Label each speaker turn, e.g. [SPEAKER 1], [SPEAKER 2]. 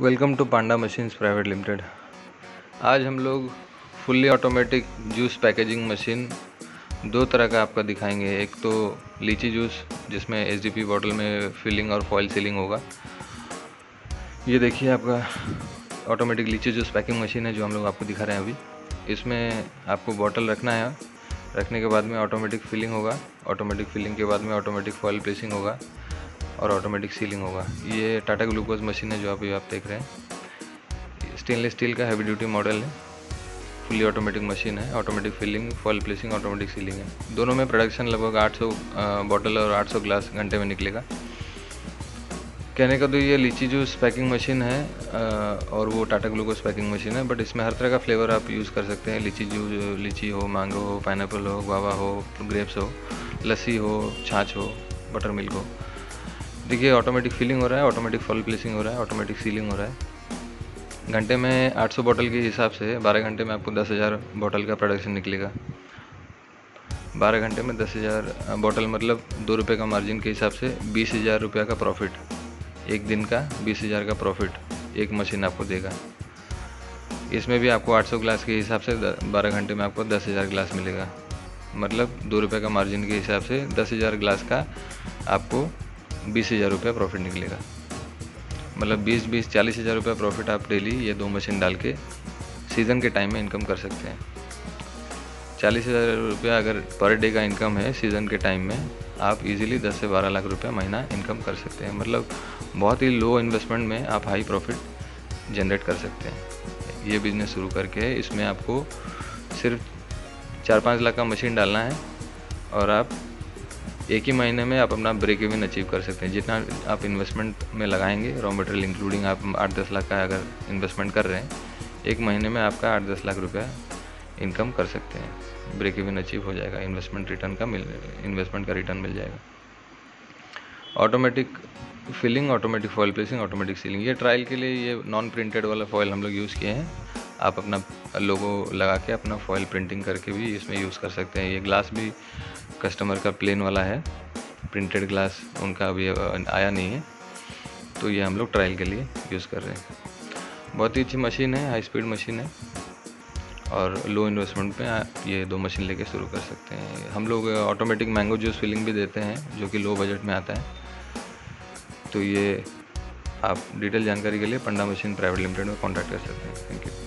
[SPEAKER 1] Welcome to Panda machines private limited. आज हम लोग fully automatic juice packaging machine दो तरह का आपका दिखाएँगे। एक तो लीची जूस, जिसमें एच डी बॉटल में फिलिंग और फॉयल सीलिंग होगा। ये देखिए आपका ऑटोमेटिक लीची जूस पैकिंग मशीन है जो हम लोग आपको दिखा रहे हैं अभी। इसमें आपको बॉटल रखना है। रखने के बाद में ऑटोमेटिक फिलिंग होगा। ऑटोमेटिक फिलिंग के बाद में ऑटोमेटिक फॉयल प्लेसिंग होगा। और ऑटोमेटिक सीलिंग होगा। ये टाटा ग्लूकोज मशीन है जो अभी आप देख रहे हैं। स्टेनलेस स्टील का हैवी ड्यूटी मॉडल है। फुली ऑटोमेटिक मशीन है। Automatic filling foil placing automatic sealing है। दोनों में प्रोडक्शन लगभग 800 बॉटल और 800 ग्लास घंटे में निकलेगा। कहने का तो ये लीची जूस पैकिंग मशीन है और वो टाटा ग्लूकोज पैकिंग मशीन है। बट इसमें हर तरह का फ्लेवर आप यूज़ कर सकते हैं। लीची जूस, लीची हो मैंगो हो पाइन हो गुआवा हो ग्रेप्स हो, लस्सी हो, छाछ हो बटर मिल्क हो। देखिए ऑटोमेटिक फिलिंग हो रहा है ऑटोमेटिक फॉल प्लेसिंग हो रहा है ऑटोमेटिक सीलिंग हो रहा है। घंटे में 800 बोतल के हिसाब से 12 घंटे में आपको 10,000 बोतल का प्रोडक्शन निकलेगा। 12 घंटे में 10,000 बोतल मतलब दो रुपये का मार्जिन के हिसाब से बीस हज़ार रुपये का प्रॉफिट एक दिन का बीस हज़ार का प्रॉफिट एक मशीन आपको देगा। इसमें भी आपको 800 ग्लास के हिसाब से 12 घंटे में आपको 10,000 ग्लास मिलेगा। मतलब दो रुपये का मार्जिन के हिसाब से 10,000 ग्लास का आपको बीस हज़ार रुपये प्रॉफिट निकलेगा। मतलब बीस बीस, चालीस हज़ार रुपये प्रॉफिट आप डेली ये दो मशीन डाल के सीज़न के टाइम में इनकम कर सकते हैं। चालीस हज़ार रुपया अगर पर डे का इनकम है सीज़न के टाइम में, आप इजीली 10 से 12 लाख रुपया महीना इनकम कर सकते हैं। मतलब बहुत ही लो इन्वेस्टमेंट में आप हाई प्रॉफिट जनरेट कर सकते हैं। ये बिज़नेस शुरू करके इसमें आपको सिर्फ़ चार पाँच लाख का मशीन डालना है और आप एक ही महीने में आप अपना ब्रेक इवन अचीव कर सकते हैं। जितना आप इन्वेस्टमेंट में लगाएँगे रॉ मटेरियल इंक्लूडिंग आप आठ दस लाख का अगर इन्वेस्टमेंट कर रहे हैं, एक महीने में आपका आठ दस लाख रुपया इनकम कर सकते हैं। ब्रेक इवन अचीव हो जाएगा। इन्वेस्टमेंट रिटर्न का मिल इन्वेस्टमेंट का रिटर्न मिल जाएगा। Automatic filling automatic foil placing automatic sealing ये ट्रायल के लिए ये नॉन प्रिंटेड वाला फॉयल हम लोग यूज़ किए हैं। आप अपना लोगो लगा के अपना फॉयल प्रिंटिंग करके भी इसमें यूज़ कर सकते हैं। ये ग्लास भी कस्टमर का प्लेन वाला है। प्रिंटेड ग्लास उनका अभी आया नहीं है। तो ये हम लोग ट्रायल के लिए यूज़ कर रहे हैं। बहुत ही अच्छी मशीन है हाई स्पीड मशीन है। और लो इन्वेस्टमेंट पे ये दो मशीन लेके शुरू कर सकते हैं। हम लोग ऑटोमेटिक मैंगो जूस फिलिंग भी देते हैं, जो कि लो बजट में आता है। तो ये आप डिटेल जानकारी के लिए पंडा मशीन प्राइवेट लिमिटेड में कॉन्टैक्ट कर सकते हैं। Thank you